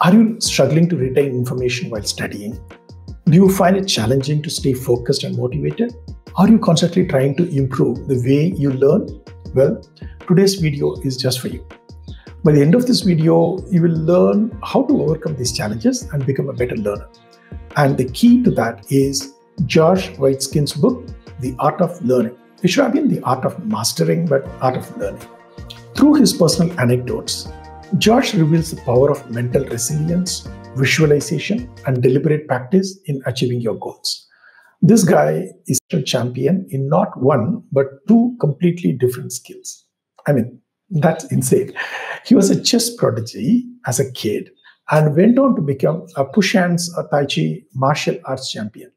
Are you struggling to retain information while studying? Do you find it challenging to stay focused and motivated? Are you constantly trying to improve the way you learn? Well, today's video is just for you. By the end of this video, you will learn how to overcome these challenges and become a better learner. And the key to that is Josh Waitzkin's book, The Art of Learning. It should have been the art of mastering, but art of learning. Through his personal anecdotes, Josh reveals the power of mental resilience, visualization, and deliberate practice in achieving your goals. This guy is a champion in not one, but two completely different skills. I mean, that's insane. He was a chess prodigy as a kid and went on to become a push hands or Tai Chi martial arts champion.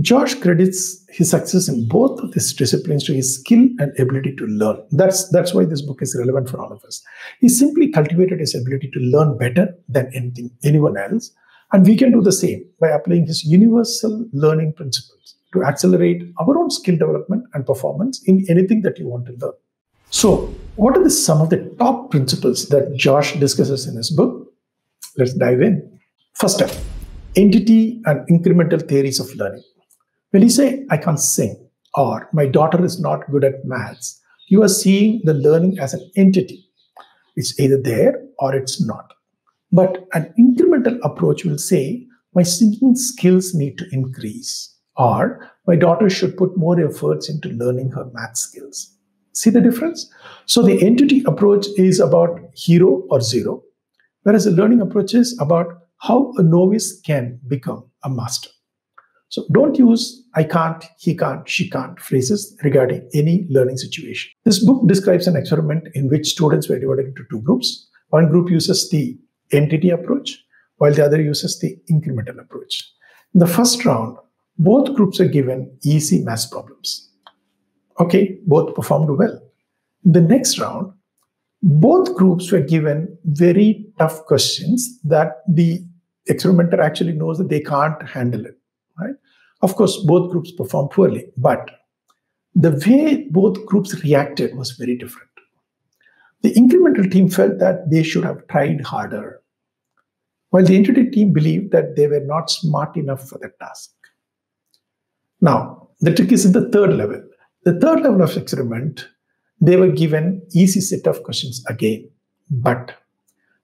Josh credits his success in both of these disciplines to his skill and ability to learn. That's, that's why this book is relevant for all of us. He simply cultivated his ability to learn better than anything, anyone else. And we can do the same by applying his universal learning principles to accelerate our own skill development and performance in anything that you want to learn. So, what are the, some of the top principles that Josh discusses in his book? Let's dive in. First up, entity and incremental theories of learning. When you say, I can't sing, or my daughter is not good at maths, you are seeing the learning as an entity. It's either there or it's not. But an incremental approach will say, my singing skills need to increase, or my daughter should put more efforts into learning her math skills. See the difference? So the entity approach is about hero or zero, whereas the learning approach is about how a novice can become a master. So don't use I can't, he can't, she can't phrases regarding any learning situation. This book describes an experiment in which students were divided into two groups. One group uses the entity approach, while the other uses the incremental approach. In the first round, both groups are given easy math problems. Okay, both performed well. In the next round, both groups were given very tough questions that the experimenter actually knows that they can't handle it? Of course, both groups performed poorly, but the way both groups reacted was very different. The incremental team felt that they should have tried harder, while the entity team believed that they were not smart enough for the task. Now, the trick is in the third level. The third level of experiment, they were given easy set of questions again, but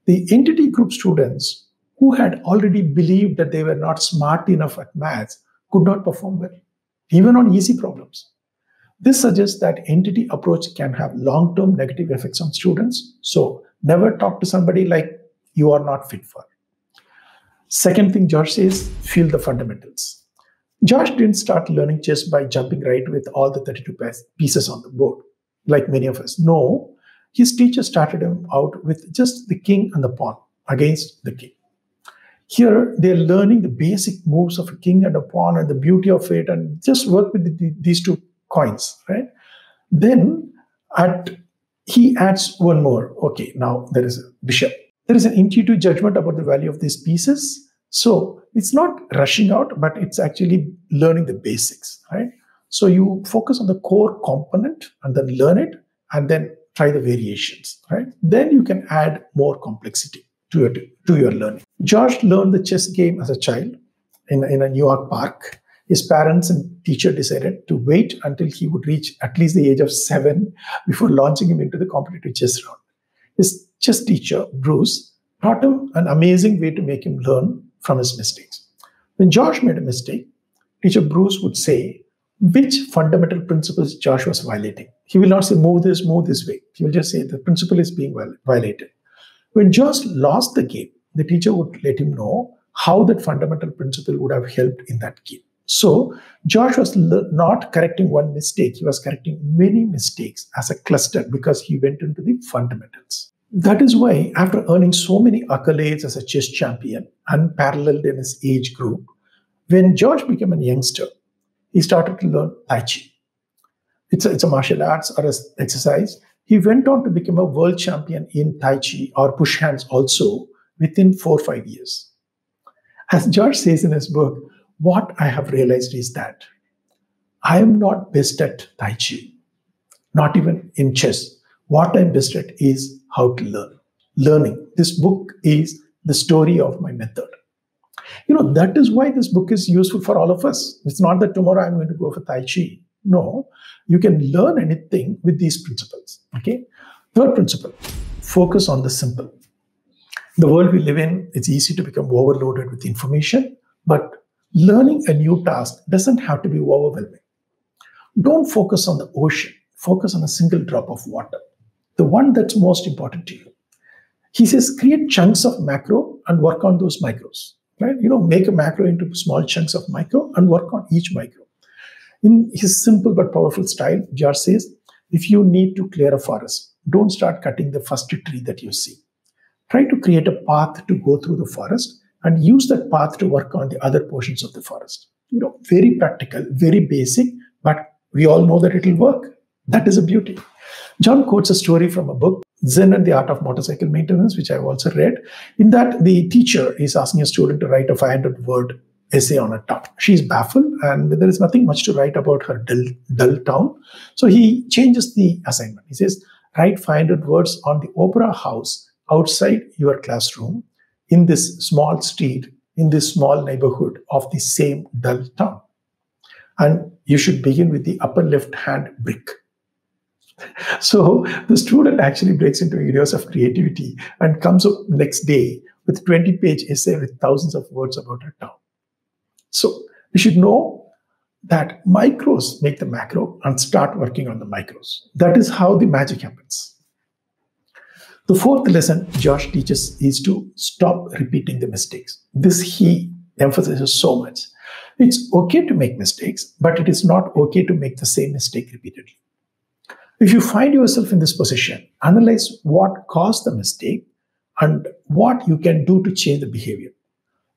the entity group students who had already believed that they were not smart enough at maths could not perform well, even on easy problems. This suggests that entity approach can have long term negative effects on students. So, never talk to somebody like you are not fit for. Second thing Josh says feel the fundamentals. Josh didn't start learning chess by jumping right with all the 32 pieces on the board, like many of us. No, his teacher started him out with just the king and the pawn against the king. Here, they're learning the basic moves of a king and a pawn and the beauty of it, and just work with the, these two coins, right? Then, at he adds one more. Okay, now there is a bishop. There is an intuitive judgment about the value of these pieces. So it's not rushing out, but it's actually learning the basics, right? So you focus on the core component and then learn it, and then try the variations, right? Then you can add more complexity to your, to your learning. Josh learned the chess game as a child in, in a New York park. His parents and teacher decided to wait until he would reach at least the age of seven before launching him into the competitive chess round. His chess teacher, Bruce, taught him an amazing way to make him learn from his mistakes. When Josh made a mistake, teacher Bruce would say which fundamental principles Josh was violating. He will not say, move this, move this way. He will just say the principle is being violated. When Josh lost the game, the teacher would let him know how that fundamental principle would have helped in that game. So Josh was not correcting one mistake, he was correcting many mistakes as a cluster because he went into the fundamentals. That is why, after earning so many accolades as a chess champion, unparalleled in his age group, when Josh became a youngster, he started to learn Tai Chi. It's a, it's a martial arts or an exercise he went on to become a world champion in Tai Chi or push hands also within four or five years. As Josh says in his book, what I have realized is that I am not best at Tai Chi, not even in chess. What I'm best at is how to learn. Learning. This book is the story of my method. You know, that is why this book is useful for all of us. It's not that tomorrow I'm going to go for Tai Chi. No, you can learn anything with these principles. Okay. Third principle focus on the simple. The world we live in, it's easy to become overloaded with information, but learning a new task doesn't have to be overwhelming. Don't focus on the ocean, focus on a single drop of water, the one that's most important to you. He says, create chunks of macro and work on those micros. Right? You know, make a macro into small chunks of micro and work on each micro. In his simple but powerful style, Josh says, if you need to clear a forest, don't start cutting the first tree that you see. Try to create a path to go through the forest and use that path to work on the other portions of the forest. You know, very practical, very basic, but we all know that it will work. That is a beauty. Josh quotes a story from a book, Zen and the Art of Motorcycle Maintenance, which I've also read. In that, the teacher is asking a student to write a 500 word essay on a town. She's baffled and there is nothing much to write about her dull, dull town. So he changes the assignment. He says, write 500 words on the opera house outside your classroom in this small street, in this small neighborhood of the same dull town. And you should begin with the upper left hand brick. So the student actually breaks into areas of creativity and comes up next day with 20 page essay with thousands of words about her town. So we should know that micros make the macro and start working on the micros. That is how the magic happens. The fourth lesson Josh teaches is to stop repeating the mistakes. This he emphasizes so much. It's okay to make mistakes, but it is not okay to make the same mistake repeatedly. If you find yourself in this position, analyze what caused the mistake and what you can do to change the behavior.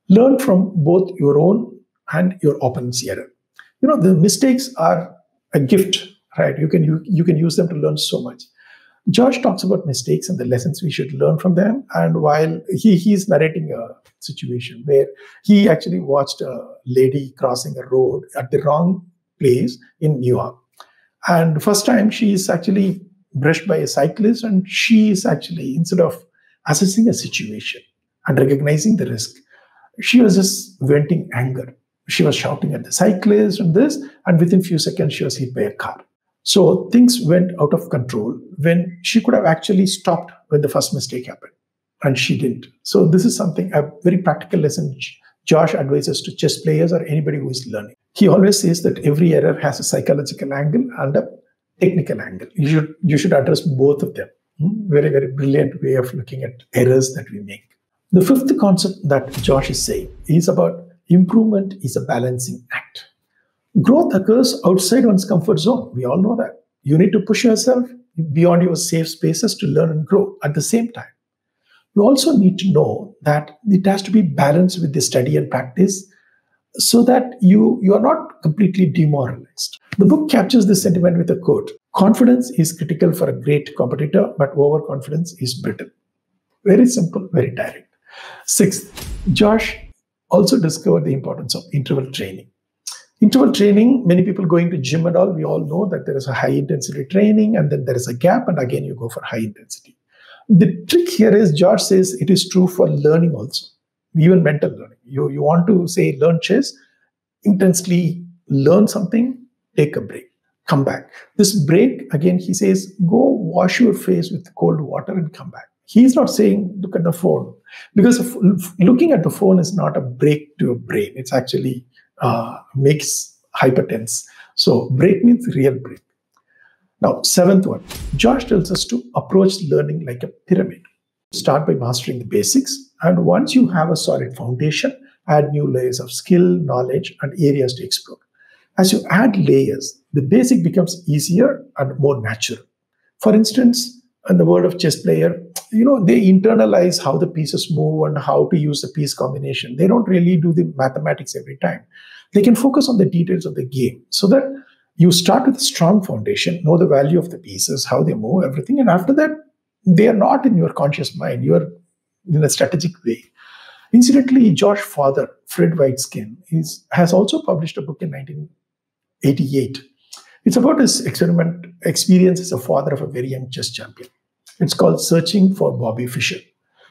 Learn from both your own and your opponent's error. You know, the mistakes are a gift, right? You can you, you can use them to learn so much. Josh talks about mistakes and the lessons we should learn from them. And while he he's narrating a situation where he actually watched a lady crossing a road at the wrong place in New York. And first time she is actually brushed by a cyclist, and she is actually, instead of assessing a situation and recognizing the risk, she was just venting anger. She was shouting at the cyclist and this, and within few seconds she was hit by a car. So things went out of control when she could have actually stopped when the first mistake happened, and she didn't. So this is something a very practical lesson Josh advises to chess players or anybody who is learning. He always says that every error has a psychological angle and a technical angle. You should you should address both of them. Hmm? Very very brilliant way of looking at errors that we make. The fifth concept that Josh is saying is about improvement is a balancing act. Growth occurs outside one's comfort zone. We all know that. You need to push yourself beyond your safe spaces to learn and grow at the same time. You also need to know that it has to be balanced with the study and practice so that you, you are not completely demoralized. The book captures this sentiment with a quote Confidence is critical for a great competitor, but overconfidence is brittle. Very simple, very direct. Sixth, Josh also discovered the importance of interval training. Interval training, many people going to gym and all, we all know that there is a high intensity training and then there is a gap, and again you go for high intensity. The trick here is Josh says it is true for learning also, even mental learning. You, you want to say learn chess, intensely learn something, take a break, come back. This break, again, he says, go wash your face with cold water and come back. He's not saying look at the phone because looking at the phone is not a break to your brain. It's actually uh, makes hypertense. So break means real break. Now, seventh one, Josh tells us to approach learning like a pyramid. Start by mastering the basics, and once you have a solid foundation, add new layers of skill, knowledge, and areas to explore. As you add layers, the basic becomes easier and more natural. For instance, in the world of chess player, you know, they internalize how the pieces move and how to use the piece combination. They don't really do the mathematics every time. They can focus on the details of the game so that you start with a strong foundation, know the value of the pieces, how they move, everything. And after that, they are not in your conscious mind. You are in a strategic way. Incidentally, Josh father, Fred Waitzkin, is, has also published a book in 1988. It's about his experiment experience as a father of a very young chess champion. It's called Searching for Bobby Fischer.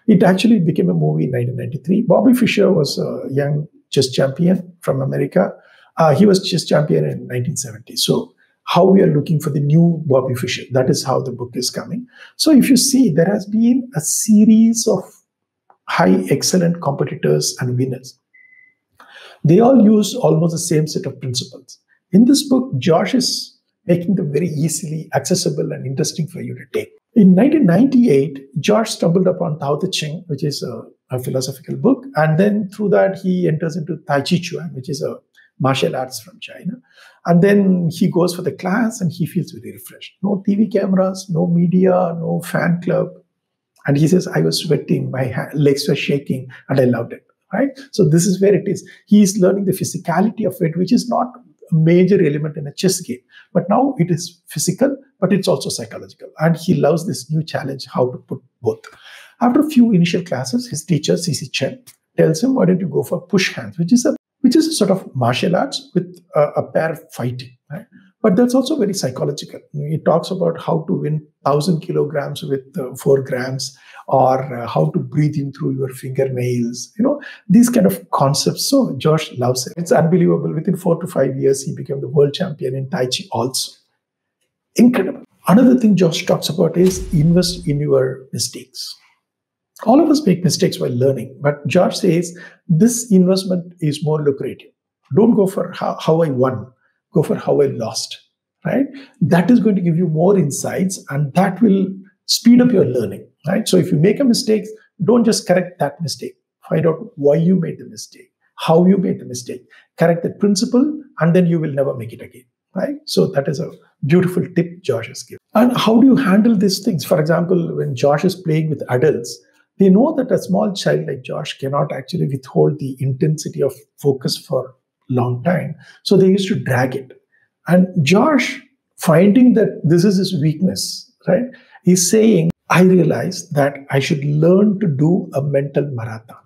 It actually became a movie in 1993. Bobby Fischer was a young chess champion from America. Uh, he was chess champion in 1970. So how we are looking for the new Bobby Fischer. That is how the book is coming. So if you see, there has been a series of high excellent competitors and winners. They all use almost the same set of principles. In this book, Josh is making them very easily accessible and interesting for you to take. In 1998, Josh stumbled upon Tao Te Ching, which is a, a, philosophical book, and then through that he enters into Tai Chi Chuan, which is a martial arts from China. And then he goes for the class and he feels very refreshed. No TV cameras, no media, no fan club. And he says, I was sweating, my legs were shaking, and I loved it. Right? So this is where it is. He is learning the physicality of it, which is not major element in a chess game. But now it is physical, but it's also psychological. And he loves this new challenge, how to put both. After a few initial classes, his teacher, CC Chen, tells him, why don't you go for push hands, which is a which is a sort of martial arts with a, a pair fighting. But that's also very psychological. It talks about how to win 1,000 kilograms with uh, 4 grams or uh, how to breathe in through your fingernails. You know, these kind of concepts. So Josh loves it. It's unbelievable. Within four to five years, he became the world champion in Tai Chi also. Incredible. Another thing Josh talks about is invest in your mistakes. All of us make mistakes while learning, but Josh says this investment is more lucrative. Don't go for how, how I won, go for how I lost, right? That is going to give you more insights and that will speed up your learning, right? So if you make a mistake, don't just correct that mistake. Find out why you made the mistake, how you made the mistake, correct the principle, and then you will never make it again, right? So that is a beautiful tip Josh has given. And how do you handle these things? For example, when Josh is playing with adults, they know that a small child like Josh cannot actually withhold the intensity of focus for long time. So they used to drag it. And Josh, finding that this is his weakness, right, he's saying, I realized that I should learn to do a mental marathon.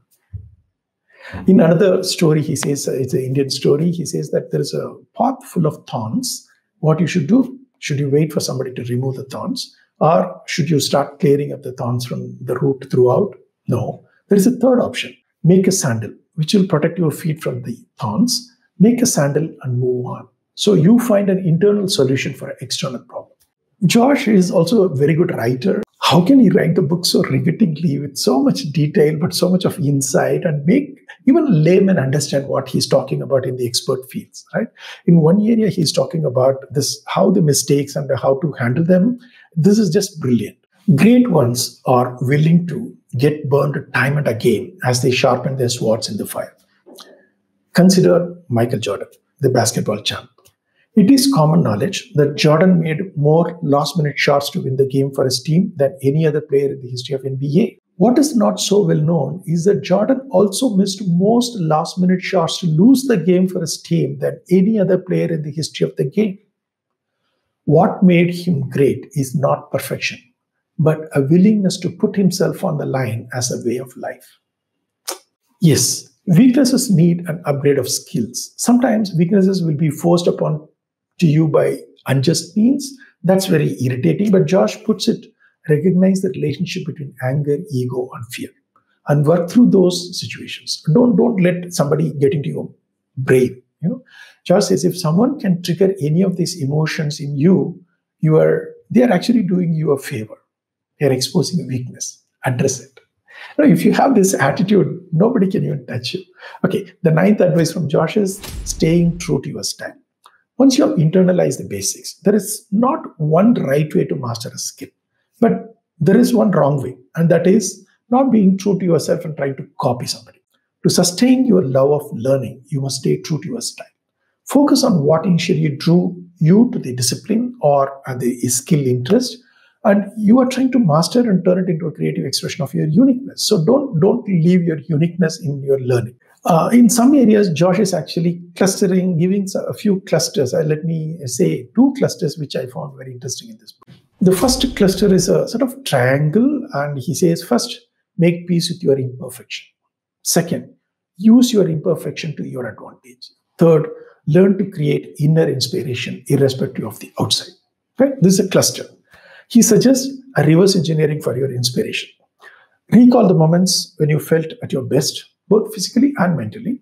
In another story, he says, it's an Indian story, he says that there is a pot full of thorns. What you should do, should you wait for somebody to remove the thorns? Or should you start clearing up the thorns from the root throughout? No. There is a third option. Make a sandal, which will protect your feet from the thorns. Make a sandal and move on. So you find an internal solution for an external problem. Josh is also a very good writer. How can he write the book so rivetingly with so much detail, but so much of insight and make even laymen understand what he's talking about in the expert fields, right? In one area, he's talking about this, how the mistakes and how to handle them. This is just brilliant. Great ones are willing to get burned time and again as they sharpen their swords in the fire. Consider Michael Jordan, the basketball champ. It is common knowledge that Jordan made more last minute shots to win the game for his team than any other player in the history of NBA. What is not so well known is that Jordan also missed most last minute shots to lose the game for his team than any other player in the history of the game. What made him great is not perfection, but a willingness to put himself on the line as a way of life. Yes, weaknesses need an upgrade of skills. Sometimes weaknesses will be forced upon to you by unjust means. That's very irritating, but Josh puts it recognize the relationship between anger, ego, and fear and work through those situations. Don't, don't let somebody get into your brain. You know, Josh says if someone can trigger any of these emotions in you, you are they are actually doing you a favor. Are exposing a weakness. Address it. Now, if you have this attitude, nobody can even touch you. Okay, the ninth advice from Josh is staying true to your style. Once you have internalized the basics, there is not one right way to master a skill, but there is one wrong way, and that is not being true to yourself and trying to copy somebody. To sustain your love of learning, you must stay true to your style. Focus on what initially drew you to the discipline or uh, the skill interest, and you are trying to master and turn it into a creative expression of your uniqueness. So don't don't leave your uniqueness in your learning. Uh, in some areas, Josh is actually clustering, giving a few clusters. Uh, let me say two clusters, which I found very interesting in this book. The first cluster is a sort of triangle, and he says, first, make peace with your imperfection. Second, use your imperfection to your advantage. Third, learn to create inner inspiration irrespective of the outside. Right? This is a cluster. He suggests a reverse engineering for your inspiration. Recall the moments when you felt at your best, both physically and mentally,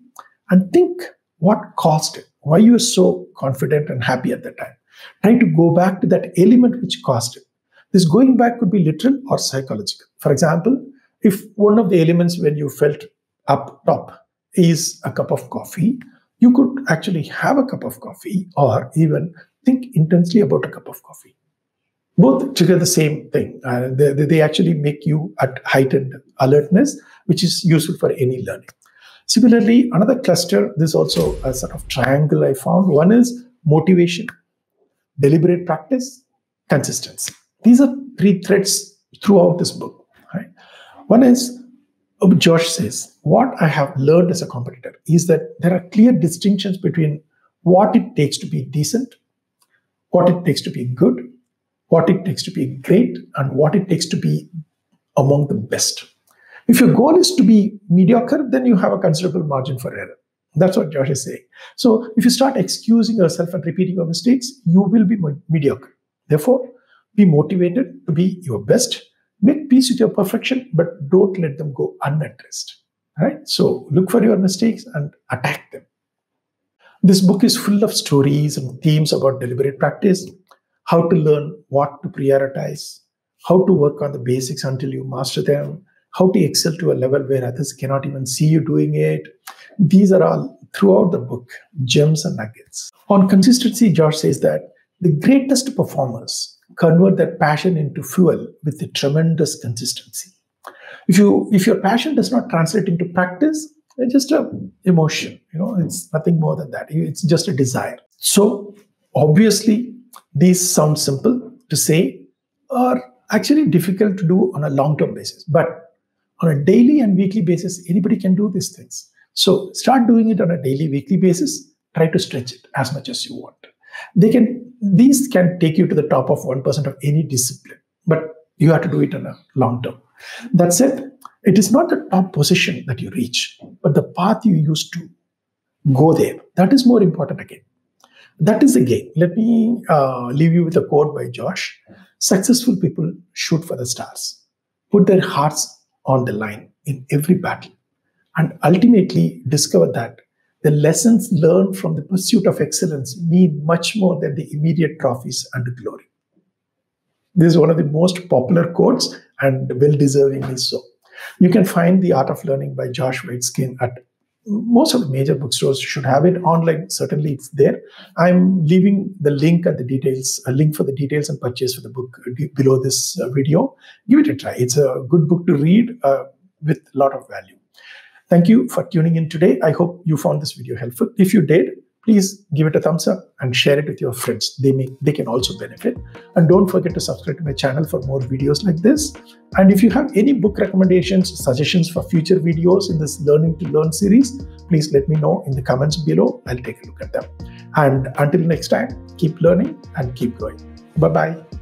and think what caused it, why you were so confident and happy at that time. Try to go back to that element which caused it. This going back could be literal or psychological. For example, if one of the elements when you felt up top is a cup of coffee, you could actually have a cup of coffee or even think intensely about a cup of coffee. Both trigger the same thing. and they, they actually make you at heightened alertness, which is useful for any learning. Similarly, another cluster, this is also a sort of triangle I found. One is motivation, deliberate practice, consistency. These are three threads throughout this book. Right? One is Oh, Josh says, What I have learned as a competitor is that there are clear distinctions between what it takes to be decent, what it takes to be good, what it takes to be great, and what it takes to be among the best. If your goal is to be mediocre, then you have a considerable margin for error. That's what Josh is saying. So if you start excusing yourself and repeating your mistakes, you will be mediocre. Therefore, be motivated to be your best Make peace with your perfection, but don't let them go unaddressed. Right? So look for your mistakes and attack them. This book is full of stories and themes about deliberate practice, how to learn what to prioritize, how to work on the basics until you master them, how to excel to a level where others cannot even see you doing it. These are all throughout the book gems and nuggets. On consistency, Josh says that the greatest performers convert that passion into fuel with a tremendous consistency. If you if your passion does not translate into practice, it's just a emotion. You know, it's nothing more than that. It's just a desire. So obviously, these sound simple to say, are actually difficult to do on a long-term basis. But on a daily and weekly basis, anybody can do these things. So start doing it on a daily, weekly basis. Try to stretch it as much as you want. They can these can take you to the top of 1% of any discipline, but you have to do it on a long term. That said, it is not the top position that you reach, but the path you use to go there. That is more important again. That is the game. Let me uh, leave you with a quote by Josh. Successful people shoot for the stars, put their hearts on the line in every battle, and ultimately discover that the lessons learned from the pursuit of excellence mean much more than the immediate trophies and glory. This is one of the most popular quotes and well deservingly so. You can find The Art of Learning by Josh Waitzkin at most of the major bookstores should have it online certainly it's there i'm leaving the link and the details a link for the details and purchase for the book below this uh, video give it a try it's a good book to read uh, with a lot of value Thank you for tuning in today. I hope you found this video helpful. If you did, please give it a thumbs up and share it with your friends. They may they can also benefit. And don't forget to subscribe to my channel for more videos like this. And if you have any book recommendations, suggestions for future videos in this Learning to Learn series, please let me know in the comments below. I'll take a look at them. And until next time, keep learning and keep growing. Bye bye.